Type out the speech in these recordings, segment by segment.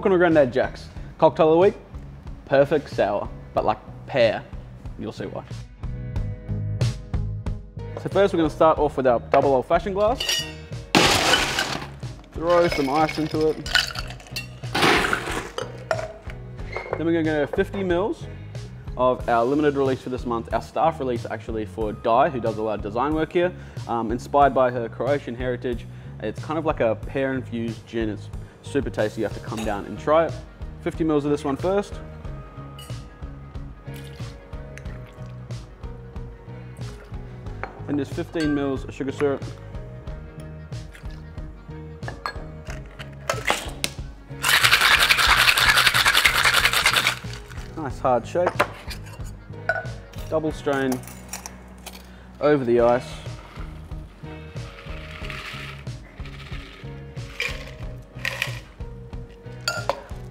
Coconut Grandad Jacks. Cocktail of the week, Pear-fect Sour, but like pear. You'll see why. So first we're gonna start off with our double old fashioned glass. Throw some ice into it. Then we're gonna go 50 mils of our limited release for this month, our staff release actually for Di, who does a lot of design work here, um, inspired by her Croatian heritage. It's kind of like a pear infused gin. It's super tasty. You have to come down and try it. 50 mils of this one first. And just 15 mils of sugar syrup. Nice hard shake. Double strain over the ice.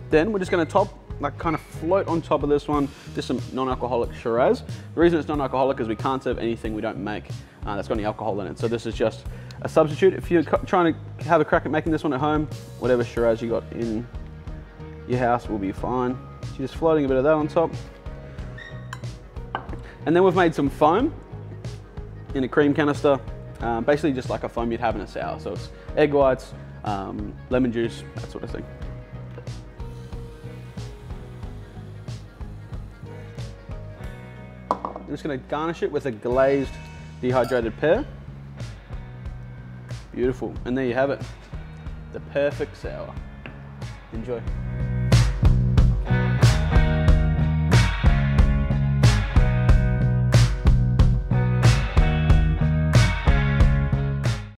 Then we're just gonna top, like kind of float on top of this one, just some non-alcoholic Shiraz. The reason it's non-alcoholic is we can't serve anything we don't make uh, that's got any alcohol in it. So this is just a substitute. If you're trying to have a crack at making this one at home, whatever Shiraz you got in your house will be fine. So you're just floating a bit of that on top. And then we've made some foam in a cream canister, um, basically just like a foam you'd have in a sour. So it's egg whites, um, lemon juice, that sort of thing. I'm just to garnish it with a glazed dehydrated pear. Beautiful. And there you have it. The Pear-fect Sour. Enjoy.